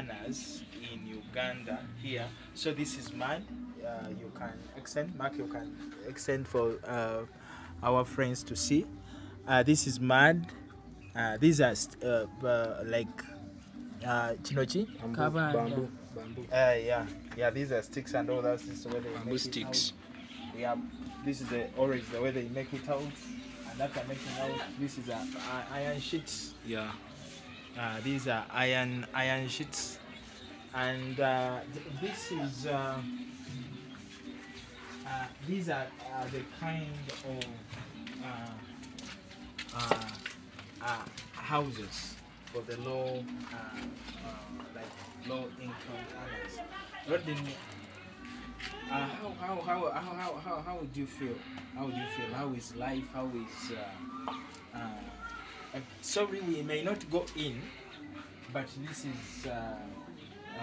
earners in Uganda here. So this is mud. Uh, you can extend, Mark. You can extend for uh, our friends to see. Uh, this is mud. Uh, these are st- uh, uh, like uh, chinochi. Bamboo, Kabanda. bamboo, bamboo. Uh, yeah, yeah. These are sticks and all that. This is where they Bamboo make it sticks. out. Yeah, this is the orange, the way they make it out. And after making out, this is a, a iron sheets. Yeah. Uh, these are iron iron sheets, and uh, th- this is uh, uh, these are uh, the kind of uh, houses for the low like low income earners. Rodney, uh, how, how, how, how, how, how, how would you feel? How would you feel? How is life? How is uh, uh, uh, sorry, we may not go in, but this is uh, uh,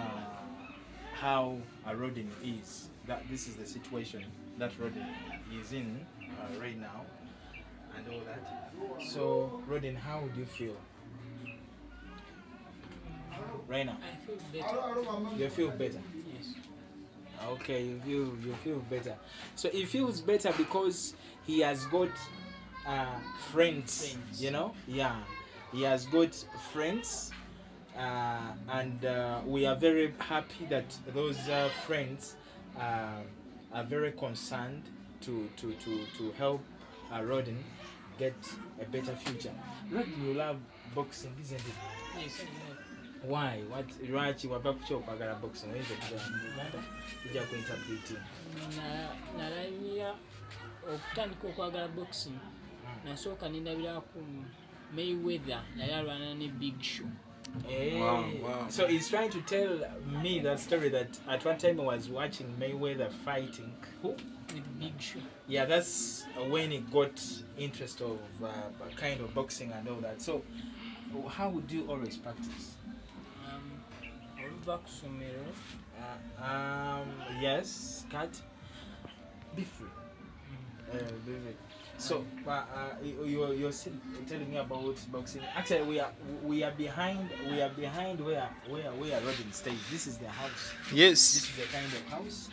how a Rodin is. That this is the situation that Rodin is in uh, right now, and all that. So, Rodin, how would you feel right now? I feel better. You feel better. Yes. Okay, you feel you feel better. So he feels better because he has got uh, friends, Friends. You know, yeah, he has got friends, uh, and uh, we are very happy that those uh, friends uh, are very concerned to to to to help uh, Rodin get a better future. Rodin, you love boxing, isn't it? Yes. Why? What? Lwaki wava kuki okwagala boxing? Oyinza okugamba tujja kuinterpreting. Na- nalabira okutandika okwagala boxing nasooka nendabira ku mayweather yali alwana ne big show Hey. Wow, wow. So he's trying to tell me that story that at one time I was watching Mayweather fighting. Who? with big show Yeah, that's when he got interest of uh, kind of boxing and all that. So, how would you always practice? um, oluva ku Uh, um, yes, cut. Be free. Uh, be free. So, uh, uh, you- you're, you're still telling me about boxing. Actually, we are we are behind we are behind where where where Rodin stays. This is the house. Yes. This is the kind of house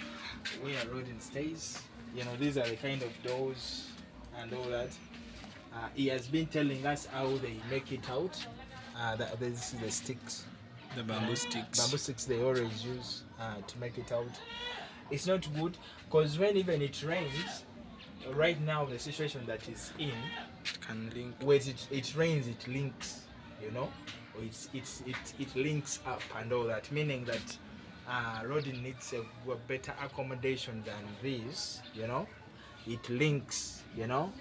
where Rodin stays. You know, these are the kind of doors and all that. Uh, he has been telling us how they make it out. Uh, that this is the sticks The bamboo sticks. bamboo sticks they always use uh, to make it out. It's not good because when even it rains, right now the situation that is in, Can link. when it, it rains, it links, you know, it's, it's, it, it links up and all that, meaning that uh, Rodin needs a, a better accommodation than this, you know, it links, you know,